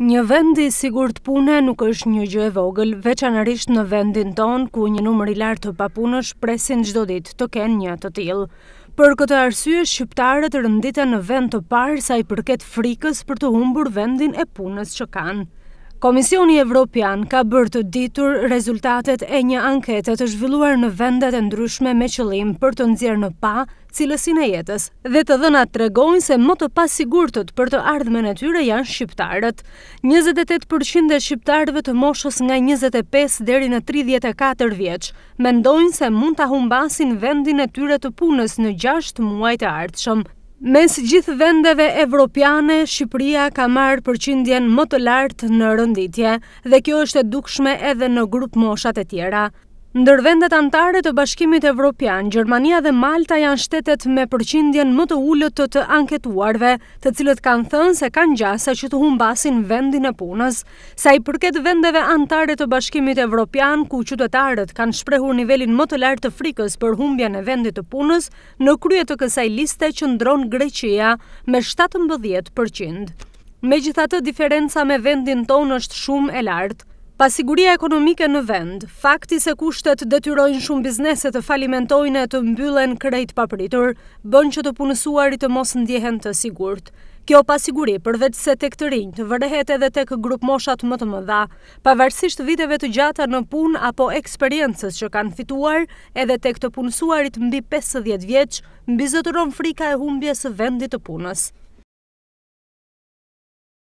Një vend i sigurt pune nuk është një gjë e vogël, veçanërisht në vendin tonë ku një numër i lartë të papunësh presin çdo ditë të kenë një të tillë. Për këtë arsye, shqiptarët renditen në vend të parë sa i përket frikës për të humbur vendin e punës që kanë. Komisioni Evropian ka bërë të ditur rezultatet e një ankete të zhvilluar në vendet e ndryshme me qëllim për të nxjerrë në pah cilësinë e jetës, dhe të dhënat tregojnë se më të pasigurtët për të ardhmen e tyre janë shqiptarët. Njëzet e tetë për qind e shqiptarëve të moshës nga njëzet e pesë deri në tridhjetë e katër vjeç mendojnë se mund ta humbasin vendin e tyre të punës në gjashtë muajt e ardhshëm. Mes gjithë vendeve evropiane, Shqipëria ka marrë përqindjen më të lartë në renditje, dhe kjo është e dukshme edhe në grupmoshat e tjera. Ndër vendet anëtare të Bashkimit Evropian, Gjermania dhe Malta janë shtetet me përqindjen më të ulët të të anketuarve, të cilët kanë thënë se kanë gjasa që të humbasin vendin e punës. Sa i përket vendeve anëtare të Bashkimit Evropian, ku qytetarët kanë shprehur nivelin më të lartë të frikës për humbjen e vendit të punës, në krye të kësaj liste qëndron Greqia me shtatëmbëdhjetë përqind. Megjithatë, diferenca me vendin tonë është shumë e lartë. Pasiguria ekonomike në vend, fakti se kushtet detyrojnë shumë biznese të falimentojnë e të mbyllen krejt papritur, bën që të punësuarit të mos ndjehen të sigurt. Kjo pasiguri, përveçse tek të rinjtë, vërehet edhe tek grupmoshat më të mëdha. Pavarësisht viteve të gjata në punë apo eksperiencës që kanë fituar, edhe tek të punësuarit mbi pesëdhjetë vjeç, Mbizotëron frika e humbjes së vendit të punës.